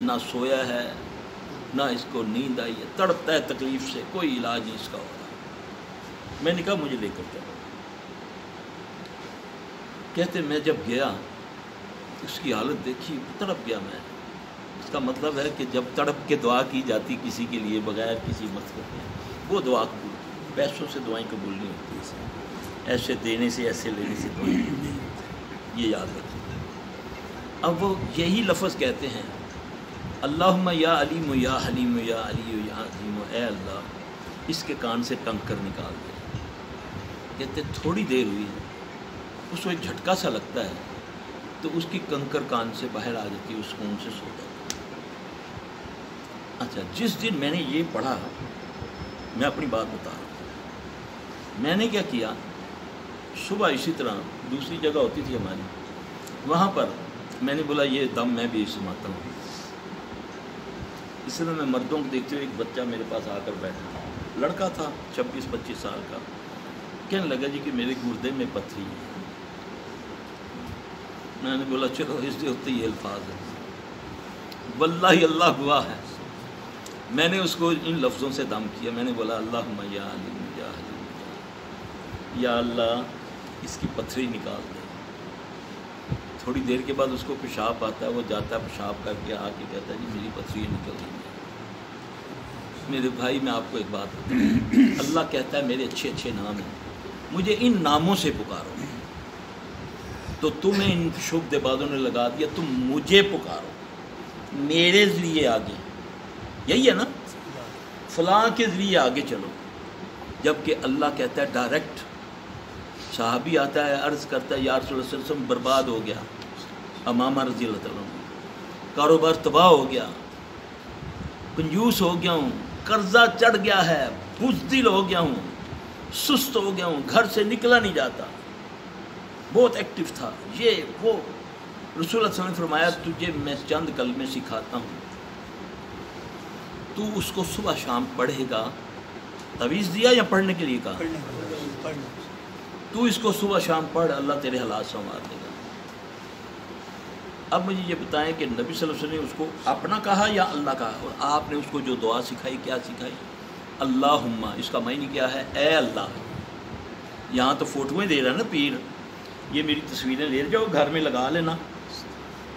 نہ سویا ہے، نہ اس کو نیند آئی ہے۔ تڑپتا ہے تکلیف سے، کوئی علاج نہیں اس کا ہو رہا۔ میں نے کہا، مجھے لے کر چلو۔ کہتے، میں جب گیا، اس کی حالت دیکھی، تڑپ گیا میں۔ اس کا مطلب ہے کہ جب تڑپ کے دعا کی جاتی کسی کے لیے بغیر کسی مقصد کے، وہ دعا قبول پیسوں سے دعائیں قبول نہیں ہوتی۔ اسے ایسے دینے سے، ایسے لینے سے دعائیں نہیں ہوتی۔ یہ یاد رکھیں۔ اب وہ یہی لفظ کہتے ہیں۔ اللہم یا علیم یا حلیم یا علی یا عظیم اے اللہ، اس کے کان سے کنکر نکال دے۔ کہتے تھوڑی دیر ہوئی، اس کو ایک جھٹکا سا لگتا ہے، تو اس کی کنکر کان سے باہر آ جاتی ہے اس خون سے سو جاتا اچھا جس دن میں نے یہ پڑھا، میں اپنی بات بتا رہا ہوں۔ میں نے کیا کیا؟ صبح اسی طرح دوسری جگہ ہوتی تھی ہماری، وہاں پر میں نے بولا، یہ دم میں بھی سماتا ہوں۔ اس طرح میں مردوں کو دیکھتے ہوئے ایک بچہ میرے پاس آ کر بیٹھا۔ لڑکا تھا، چھبیس، پچیس سال کا۔ کہنے لگا جی کہ میرے گردے میں پتھری ہے۔ میں نے بولا، چلو، اس لیے ہوتے یہ الفاظ ہے واللہ اللہ ہوا ہے۔ میں نے اس کو ان لفظوں سے دم کیا۔ میں نے بولا اللہ یا یا یا اللہ، اس کی پتھری نکال دے تھوڑی دیر کے بعد اس کو پیشاب آتا ہے، وہ جاتا ہے پیشاب کر کے آ کے کہتا ہے جی میری پتھری نکل رہی ہے میرے بھائی، میں آپ کو ایک بات بتاؤں۔ اللہ کہتا ہے، میرے اچھے اچھے نام ہیں۔ مجھے ان ناموں سے پکارو۔ تو تمہیں ان شب دبادوں نے لگا دیا، تم مجھے پکارو۔ میرے ذریعے آگے۔ یہی ہے نا؟ فلاں کے ذریعے آگے چلو۔ جبکہ اللہ کہتا ہے، ڈائریکٹ صحابی آتا ہے، عرض کرتا ہے یا رسول صلی اللہ علیہ وسلم برباد ہو گیا۔ امامہ رضی اللہ تعالیٰ کاروبار تباہ ہو گیا کنجوس ہو گیا ہوں قرضہ چڑھ گیا ہے بزدل ہو گیا ہوں سست ہو گیا ہوں گھر سے نکلا نہیں جاتا۔ بہت ایکٹیو تھا۔ یہ وہ رسول اللہ صلی اللہ علیہ وسلم نے فرمایا تجھے میں چند کلمے سکھاتا ہوں۔ تو اس کو صبح شام پڑھے گا۔ تویز دیا یا پڑھنے کے لیے کہا؟ تو اس کو صبح شام پڑھ اللہ تیرے حالات سنوار دے گا۔ اب مجھے یہ بتائیں کہ نبی صلی اللہ علیہ وسلم نے اس کو اپنا کہا یا اللہ کہا؟ اور آپ نے اس کو جو دعا سکھائی، کیا سکھائی؟ اللہ اس کا معنی کیا ہے؟ اے اللہ، یہاں تو فوٹویں دے رہا نا پیر۔ یہ میری تصویریں لے جاؤ، گھر میں لگا لینا۔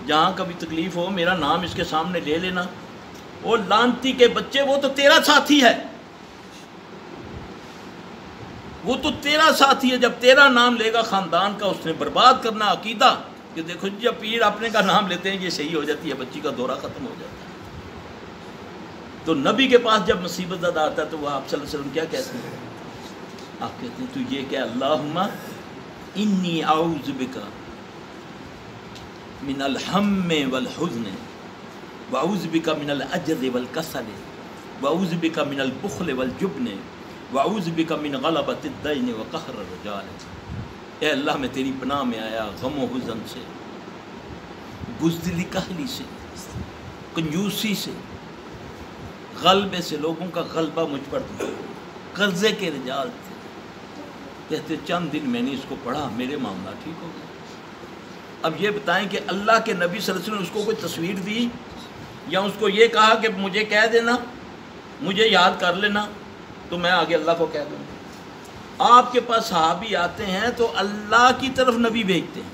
جہاں کبھی تکلیف ہو، میرا نام اس کے سامنے لے لینا۔ وہ لانتی کے بچے، وہ تو تیرا ساتھی ہے۔ وہ تو تیرا ساتھی ہے۔ جب تیرا نام لے گا، خاندان کا اس نے برباد کرنا، عقیدہ۔ کہ دیکھو جی جب پیر اپنے کا نام لیتے ہیں، یہ صحیح ہو جاتی ہے، بچی کا دورہ ختم ہو جاتا ہے۔ تو نبی کے پاس جب مصیبت زدہ آتا ہے تو وہ آپ صلی اللہ علیہ وسلم کیا کہتے ہیں؟ آپ کہتے ہیں، تو یہ کہ اللہم انی اعوذ بکا من الحم والحزن واعوذ بکا من العجز والکسل واعوذ بکا من البخل والجبن واعوذ بکا من غلبت الدین وقہر الرجال۔ اے اللہ، میں تیری پناہ میں آیا، غم و حزن سے، بزدلی کہلی سے، کنجوسی سے، غلبے سے، لوگوں کا غلبہ مجھ پر تھا قرضے کے رجال تھے۔ کہتے، چند دن میں نے اس کو پڑھا، میرے معاملہ ٹھیک ہو گیا۔ اب یہ بتائیں کہ اللہ کے نبی صلی اللہ علیہ وسلم نے اس کو کوئی تصویر دی؟ یا اس کو یہ کہا کہ مجھے کہہ دینا، مجھے یاد کر لینا، تو میں آگے اللہ کو کہہ دوں۔ آپ کے پاس صحابی آتے ہیں تو اللہ کی طرف نبی بھیجتے ہیں۔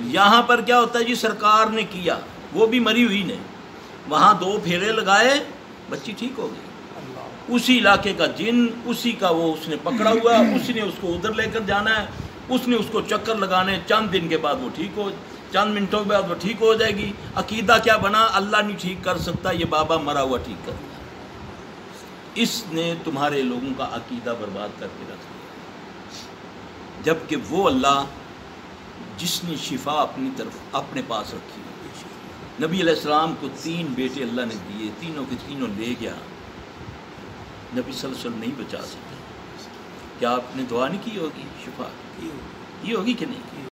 یہاں پر کیا ہوتا ہے جی؟ سرکار نے کیا، وہ بھی مری ہوئی نے۔ وہاں دو پھیرے لگائے، بچی ٹھیک ہو گئی۔ اسی علاقے کا جن، اسی کا وہ اس نے پکڑا ہوا اسی نے اس کو ادھر لے کر جانا ہے۔ اس نے اس کو چکر لگانے، چند دن کے بعد وہ ٹھیک ہو، چند منٹوں کے بعد وہ ٹھیک ہو جائے گی۔ عقیدہ کیا بنا؟ اللہ نہیں ٹھیک کر سکتا، یہ بابا مرا ہوا ٹھیک کر۔ دیا اس نے تمہارے لوگوں کا عقیدہ برباد کر کے رکھ دیا۔ جبکہ وہ اللہ جس نے شفا اپنی طرف اپنے پاس رکھی۔ نبی علیہ السلام کو تین بیٹے اللہ نے دیے، تینوں کے تینوں لے گیا۔ نبی صلی اللہ علیہ وسلم نہیں بچا سکے کیا آپ نے دعا نہیں کی ہوگی؟ شفا کی ہوگی کہ نہیں؟